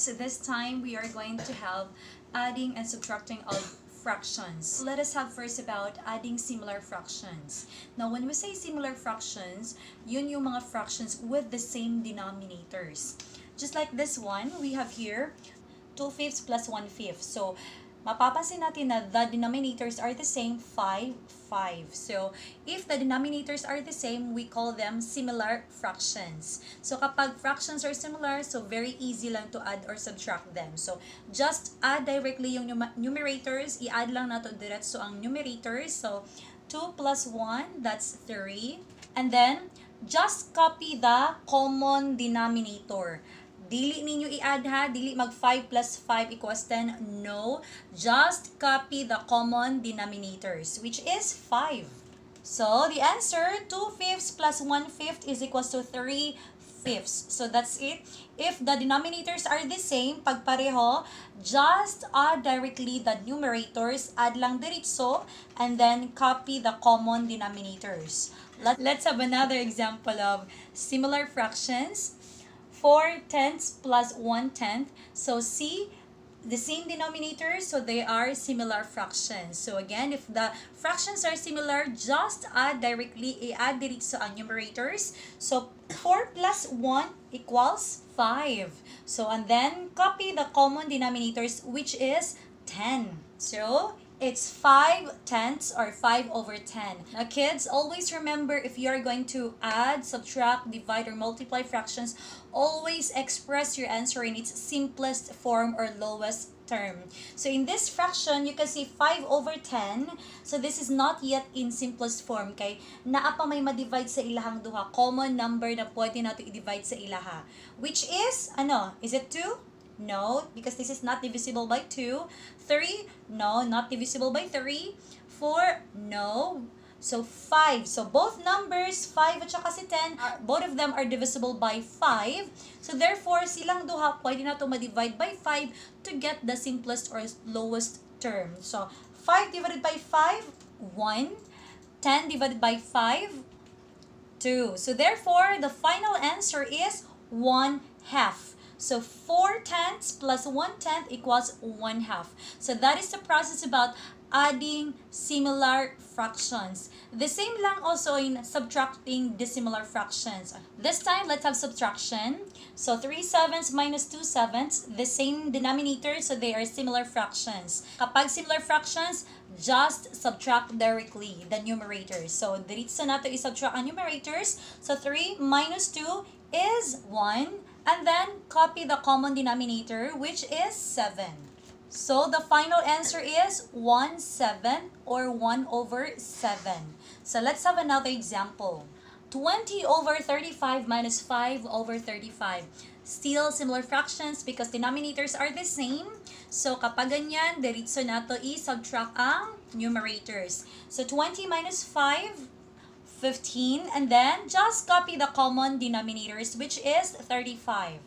kids, this time we are going to have adding and subtracting of fractions. Let us have first about adding similar fractions. Now, when we say similar fractions, yun yung mga fractions with the same denominators. Just like this one, we have here 2 fifths plus 1 fifth. So, mapapansin natin na the denominators are the same, 5, 5. So, if the denominators are the same, we call them similar fractions. So, kapag fractions are similar, so very easy lang to add or subtract them. So, just add directly yung numerators, i-add lang nato diretso ang numerators. So, 2 plus 1, that's 3. And then, just copy the common denominator. Dili ninyo i-add ha, dili mag 5 plus 5 equals 10. No, just copy the common denominators, which is 5. So, the answer, 2 fifths plus 1 fifth is equals to 3 fifths. So, that's it. If the denominators are the same, pag pareho, just add directly the numerators, add lang diritso, and then copy the common denominators. Let- Let's have another example of similar fractions. 4 tenths plus 1 tenth. So see, the same denominator, so they are similar fractions. So again, if the fractions are similar, just add directly, i-add dito sa numerators. So 4 plus 1 equals 5. So and then copy the common denominators, which is 10. So it's 5 tenths or 5 over 10. Now kids, always remember if you are going to add, subtract, divide, or multiply fractions, always express your answer in its simplest form or lowest term. So in this fraction, you can see 5 over 10. So this is not yet in simplest form kay naa pa may ma-divide sa ilahang duha. Common number na pwede natin i-divide sa ilaha. Which is, ano, is it 2? No, because this is not divisible by 2. 3? No, not divisible by 3. 4? No. So, 5. So, both numbers, 5 at saka si 10, are- both of them are divisible by 5. So, therefore, silang duha, pwede na ito ma-divide by 5 to get the simplest or lowest term. So, 5 divided by 5, 1. 10 divided by 5, 2. So therefore, the final answer is 1 half. So 4 tenths plus 1 tenth equals 1 half. So that is the process about adding similar fractions. The same lang also in subtracting dissimilar fractions. This time, let's have subtraction. So 3 sevenths minus 2 sevenths, the same denominator, so they are similar fractions. Kapag similar fractions, just subtract directly the numerators. So, diritso nato i-subtract ang numerators. So, 3 minus 2 is 1. And then, copy the common denominator, which is 7. So, the final answer is 1 7 or 1 over 7. So, let's have another example. 20 over 35 minus 5 over 35. Still similar fractions because denominators are the same. So, kapag ganyan, diritso nato i-subtract ang numerators. So, 20 minus 5, 15. And then, just copy the common denominators, which is 35.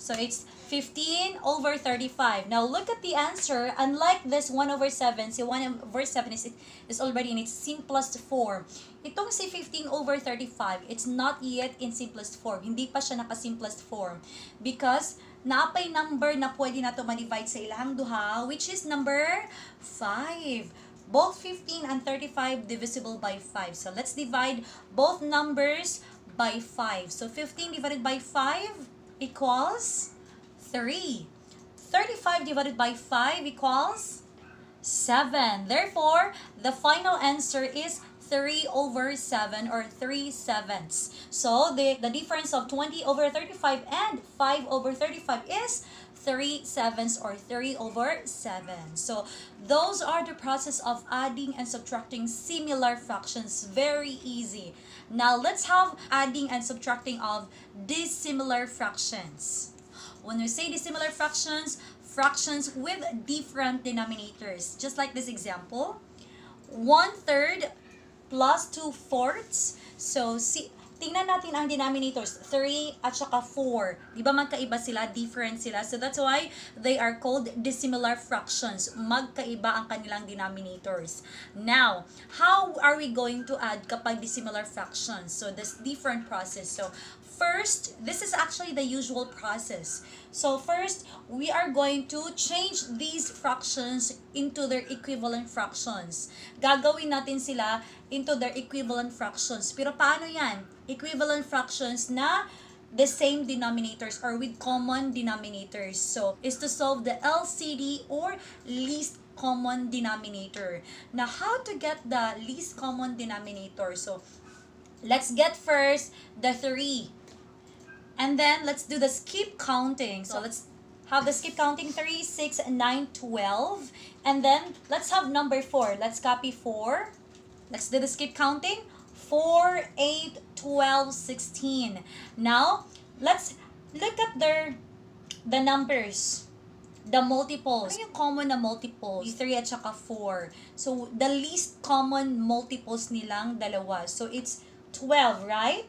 So, it's 15 over 35. Now, look at the answer. Unlike this 1 over 7, si 1 over 7 is, is already in its simplest form. Itong si 15 over 35, it's not yet in simplest form. Hindi pa siya naka-simplest form. Because, naapay number na pwede na to ma-divide sa ilahang duha, which is number 5. Both 15 and 35 divisible by 5. So, let's divide both numbers by 5. So, 15 divided by 5 equals 3. 35 divided by 5 equals 7. Therefore, the final answer is 3 over 7 or 3 sevenths. So, the, the difference of 20 over 35 and 5 over 35 is 3 sevenths or 3 over 7. So, those are the process of adding and subtracting similar fractions. Very easy. Now, let's have adding and subtracting of dissimilar fractions. When we say dissimilar fractions, fractions with different denominators. Just like this example, 1 third plus 2 fourths. So, si, tingnan natin ang denominators, 3 at saka 4. Di ba magkaiba sila, different sila. So, that's why they are called dissimilar fractions. Magkaiba ang kanilang denominators. Now, how are we going to add kapag dissimilar fractions? So, this different process. So, first, this is actually the usual process. So first, we are going to change these fractions into their equivalent fractions. Gagawin natin sila into their equivalent fractions. Pero paano yan? Equivalent fractions na the same denominators or with common denominators. So, is to solve the LCD or least common denominator. Now, how to get the least common denominator? So, let's get first the 3. And then, let's do the skip counting. So, let's have the skip counting 3, 6, 9, 12. And then, let's have number 4. Let's copy 4. Let's do the skip counting. 4, 8, 12, 16. Now, let's look at their the numbers. The multiples. Ano yung common na multiples? 3 at saka 4. So, the least common multiples nilang dalawa. So, it's 12, right?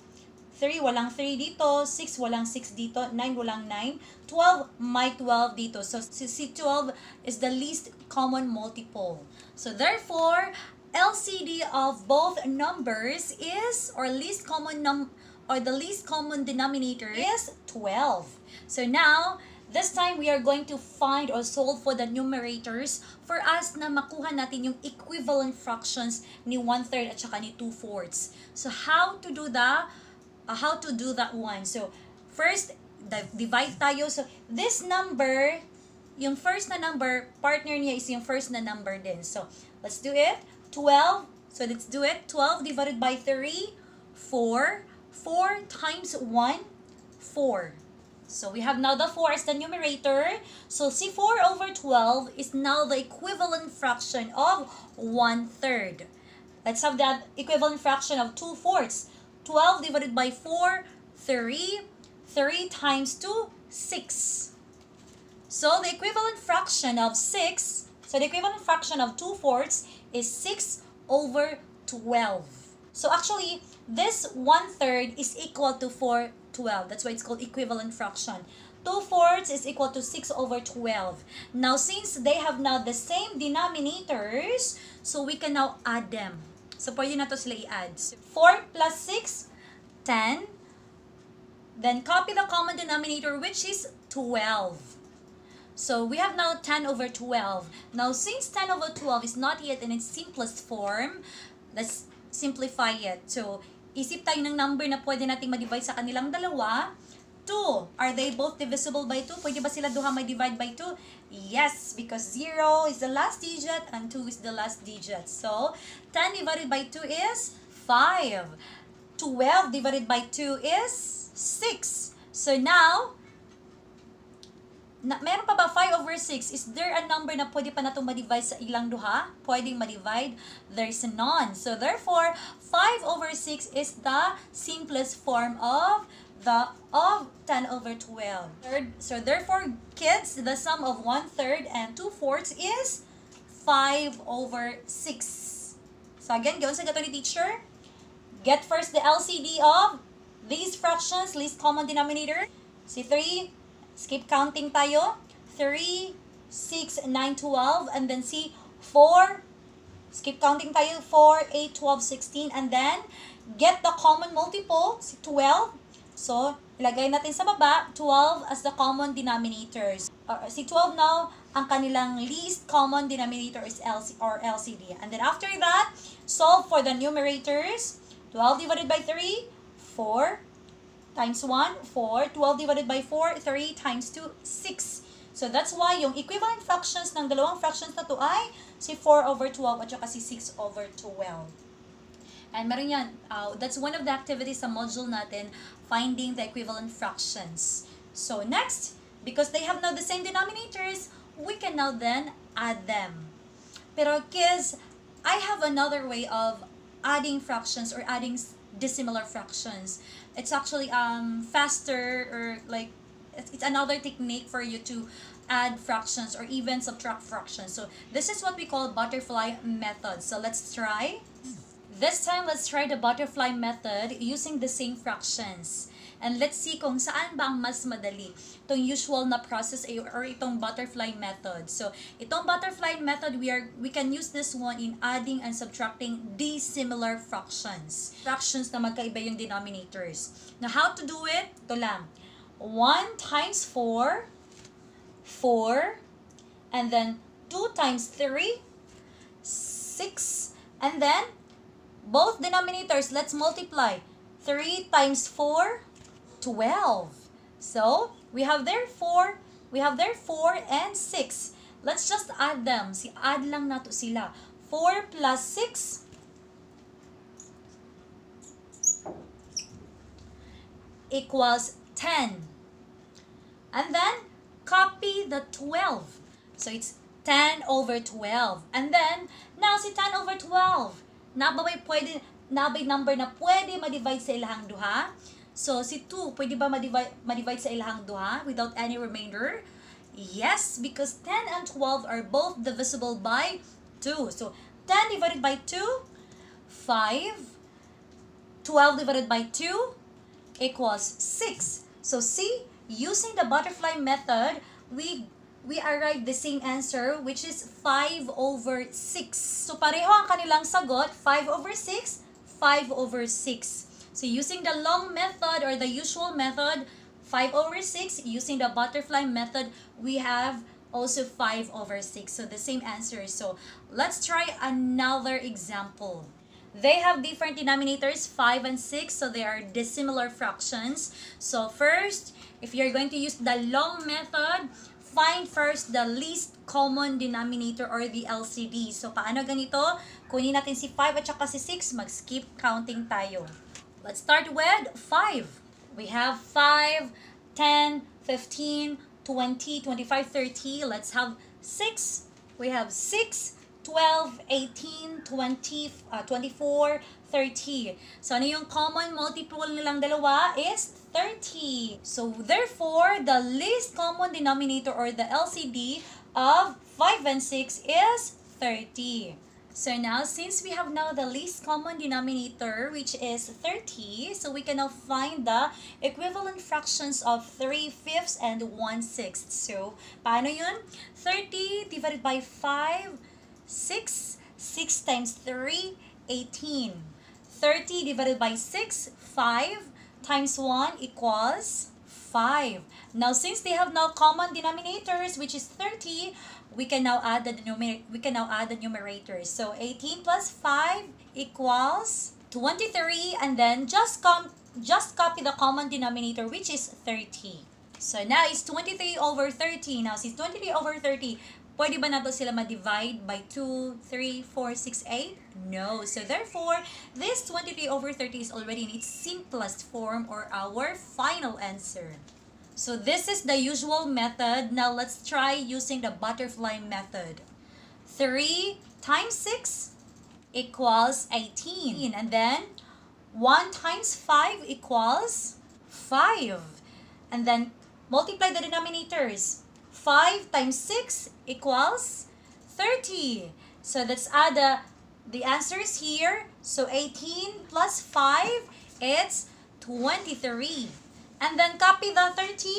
3, walang 3 dito. 6, walang 6 dito. 9, walang 9. 12, may 12 dito. So, si 12 is the least common multiple. So, therefore, LCD of both numbers is, or least common num or the least common denominator is 12. So now, this time we are going to find or solve for the numerators for us na makuha natin yung equivalent fractions ni 1 third at saka ni 2 fourths. So how to do the uh, how to do that one? So first, divide tayo. So this number, yung first na number, partner niya is yung first na number din. So let's do it. 12. So let's do it. 12 divided by 3, 4. 4 times 1, 4. So we have now the 4 as the numerator. So C 4 over 12 is now the equivalent fraction of 1 third. Let's have that equivalent fraction of 2 fourths. 12 divided by 4, 3. 3 times 2, 6. So the equivalent fraction of 6, so the equivalent fraction of 2 fourths is 6 over 12. So actually, this 1 third is equal to 4 12. That's why it's called equivalent fraction. 2 fourths is equal to 6 over 12. Now, since they have now the same denominators, so we can now add them. So, pwede na to sila i-add. 4 plus 6, 10. Then, copy the common denominator, which is 12. So, we have now 10 over 12. Now, since 10 over 12 is not yet in its simplest form, let's simplify it. So, isip tayo ng number na pwede nating ma-divide sa kanilang dalawa. 2. Are they both divisible by 2? Pwede ba sila duha may divide by 2? Yes, because 0 is the last digit and 2 is the last digit. So, 10 divided by 2 is 5. 12 divided by 2 is 6. So now, na, meron pa ba 5 over 6? Is there a number na pwede pa na itong ma-divide sa ilang duha? Pwedeng ma-divide? There's none. So therefore, 5 over 6 is the simplest form of the of 10 over 12. Third, so therefore, kids, the sum of 1 third and 2 fourths is 5 over 6. So again, gawin sa gato ni teacher. Get first the LCD of these fractions, least common denominator. Si 3, Skip counting tayo. 3, 6, 9, 12. And then see, 4. Skip counting tayo. 4, 8, 12, 16. And then, get the common multiple. Si 12. So, ilagay natin sa baba, 12 as the common denominators. Uh, si 12 now, ang kanilang least common denominator is LC or LCD. And then after that, solve for the numerators. 12 divided by 3, 4 times 1, 4. 12 divided by 4, 3 times 2, 6. So that's why yung equivalent fractions ng dalawang fractions na to ay si 4 over 12 at saka si 6 over 12. And meron yan, uh, that's one of the activities sa module natin, finding the equivalent fractions. So next, because they have now the same denominators, we can now then add them. Pero kids, I have another way of adding fractions or adding dissimilar fractions. It's actually um faster or like it's, it's another technique for you to add fractions or even subtract fractions. So this is what we call butterfly method. So let's try. This time, let's try the butterfly method using the same fractions. And let's see kung saan ba ang mas madali. Itong usual na process or itong butterfly method. So, itong butterfly method, we are we can use this one in adding and subtracting dissimilar fractions. Fractions na magkaiba yung denominators. Now, how to do it? Ito lang. 1 times 4, 4, and then 2 times 3, 6, and then both denominators, let's multiply. 3 times 4, 12. So, we have there 4, we have there 4 and 6. Let's just add them. Si add lang nato sila. 4 plus 6 equals 10. And then, copy the 12. So, it's 10 over 12. And then, now si 10 over 12. Nababay pwede, nabay number na pwede ma-divide sa ilahang duha. So, si 2, pwede ba ma-divide, ma-divide sa ilahang duha without any remainder? Yes, because 10 and 12 are both divisible by 2. So, 10 divided by 2, 5. 12 divided by 2 equals 6. So, see, using the butterfly method, we we arrive the same answer which is 5 over 6. So pareho ang kanilang sagot, 5 over 6, 5 over 6. So using the long method or the usual method, 5 over 6, using the butterfly method, we have also 5 over 6. So the same answer. So let's try another example. They have different denominators, 5 and 6, so they are dissimilar fractions. So first, if you're going to use the long method, find first the least common denominator or the LCD. So paano ganito? Kunin natin si 5 at saka si 6, mag-skip counting tayo. Let's start with 5. We have 5, 10, 15, 20, 25, 30. Let's have 6. We have 6, 12, 18, 20, uh, 24, 30. So, ano yung common multiple nilang dalawa is 30. So, therefore, the least common denominator or the LCD of 5 and 6 is 30. So now, since we have now the least common denominator, which is 30, so we can now find the equivalent fractions of 3 fifths and 1 sixth. So, paano yun? 30 divided by 5, 6. 6 times 3, 18. 30 divided by 6, 5 times 1 equals 5. Now, since they have now common denominators, which is 30, we can now add the denominator. We can now add the numerators. So, 18 plus 5 equals 23, and then just com just copy the common denominator, which is 30. So, now it's 23 over 30. Now, since 23 over 30, pwede ba nato sila ma-divide by 2, 3, 4, 6, 8? No. So, therefore, this 23 over 30 is already in its simplest form or our final answer. So, this is the usual method. Now, let's try using the butterfly method. 3 times 6 equals 18. And then, 1 times 5 equals 5. And then, multiply the denominators. 5 times 6 equals 30. So let's add the, the answers here. So 18 plus 5, it's 23. And then copy the 30.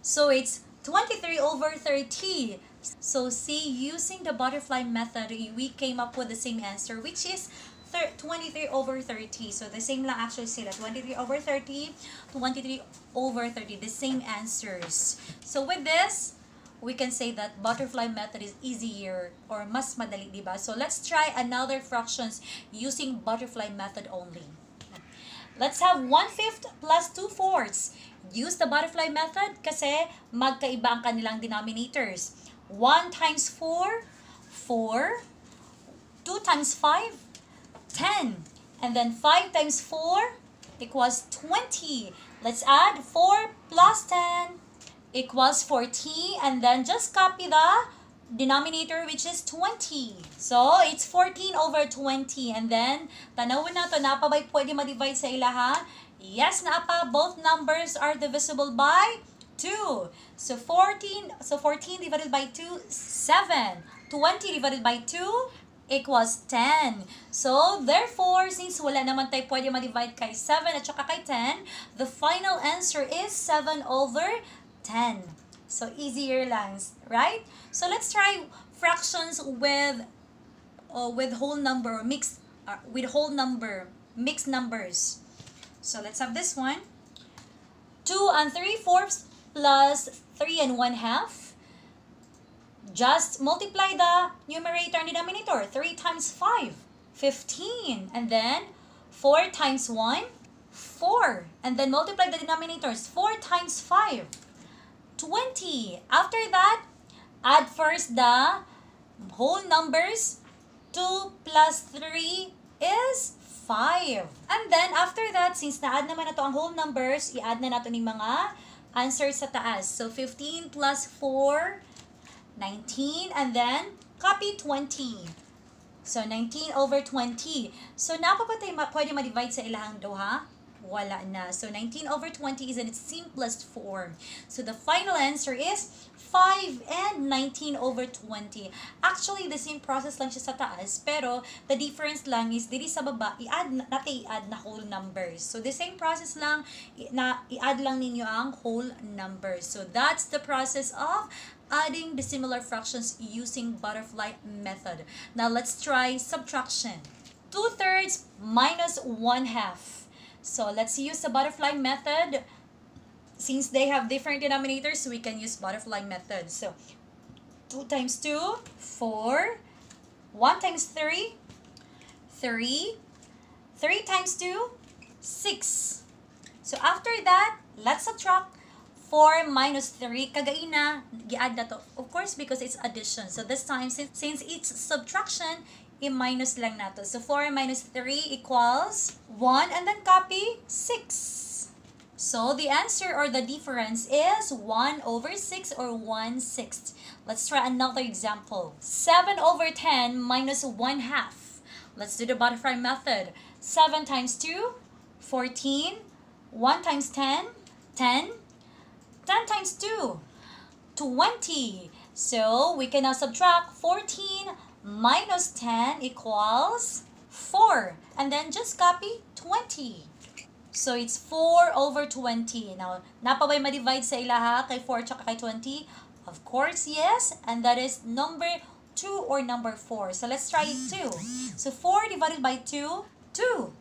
So it's 23 over 30. So see, using the butterfly method, we came up with the same answer, which is thir- 23 over 30. So the same lang actually sila. 23 over 30, 23 over 30. The same answers. So with this, we can say that butterfly method is easier or mas madali, di ba? So let's try another fractions using butterfly method only. Let's have 1 fifth plus 2 fourths. Use the butterfly method kasi magkaiba ang kanilang denominators. 1 times 4, 4. 2 times 5, 10. And then 5 times 4 equals 20. Let's add 4 plus 10 equals 40. And then just copy the denominator which is 20. So, it's 14 over 20. And then, tanawin na to, napabay pwede ma-divide sa ilaha? Yes, napa, both numbers are divisible by 2. So, 14, so 14 divided by 2, 7. 20 divided by 2, equals 10. So, therefore, since wala naman tayo pwede ma-divide kay 7 at saka kay 10, the final answer is 7 over 10. So, easier lang, right? So, let's try fractions with uh, with whole number or mixed uh, with whole number, mixed numbers. So, let's have this one. 2 and 3 fourths plus 3 and 1 half. Just multiply the numerator and denominator. 3 times 5, 15. And then 4 times 1, 4. And then multiply the denominators. 4 times 5, 20. After that, add first the whole numbers. 2 plus 3 is 5. And then, after that, since na-add naman na to ang whole numbers, i-add na nato ni mga answers sa taas. So, 15 plus 4, 19. And then, copy 20. So, 19 over 20. So, napapatay ma pwede ma-divide sa ilahang duha? Wala na. So, 19 over 20 is in its simplest form. So, the final answer is 5 and 19 over 20. Actually, the same process lang siya sa taas, pero the difference lang is diri sa baba, i-add na- natin i-add na whole numbers. So, the same process lang, na i-add lang ninyo ang whole numbers. So, that's the process of adding the similar fractions using butterfly method. Now, let's try subtraction. 2 thirds minus 1 half. So, let's use the butterfly method. Since they have different denominators, we can use butterfly method. So, 2 times 2, 4. 1 times 3, 3. 3 times 2, 6. So, after that, let's subtract 4 minus 3. Kagaina, gi-add na to. Of course, because it's addition. So, this time, since, since it's subtraction, i-minus lang nato. So, 4 minus 3 equals 1. And then copy 6. So, the answer or the difference is 1 over 6 or 1 sixth. Let's try another example. 7 over 10 minus 1 half. Let's do the butterfly method. 7 times 2, 14. 1 times 10, 10. 10 times 2, 20. So, we can now subtract 14 minus 10 equals 4. And then just copy 20. So, it's 4 over 20. Now, napabay ma-divide sa ilaha kay 4 tsaka kay 20? Of course, yes. And that is number 2 or number 4. So, let's try it 2. So, 4 divided by 2, 2.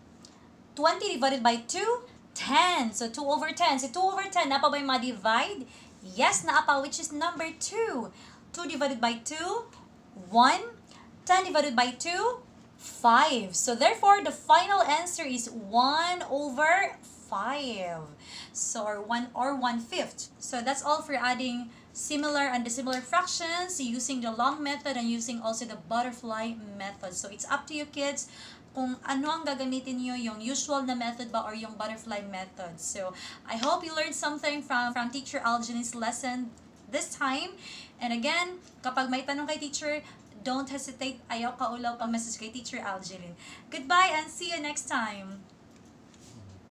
20 divided by 2, 10. So, 2 over 10. So, 2 over 10, napa ba yung ma-divide? Yes, naapa, which is number 2. 2 divided by 2, 1. 10 divided by 2, 5. So, therefore, the final answer is 1 over 5. So, or 1 or 1 fifth. So, that's all for adding similar and dissimilar fractions using the long method and using also the butterfly method. So, it's up to you kids kung ano ang gagamitin niyo yung usual na method ba or yung butterfly method. So, I hope you learned something from, from Teacher Algin's lesson this time. And again, kapag may tanong kay teacher, don't hesitate. Ayaw ka ulaw pang message kay Teacher Algin. Goodbye and see you next time.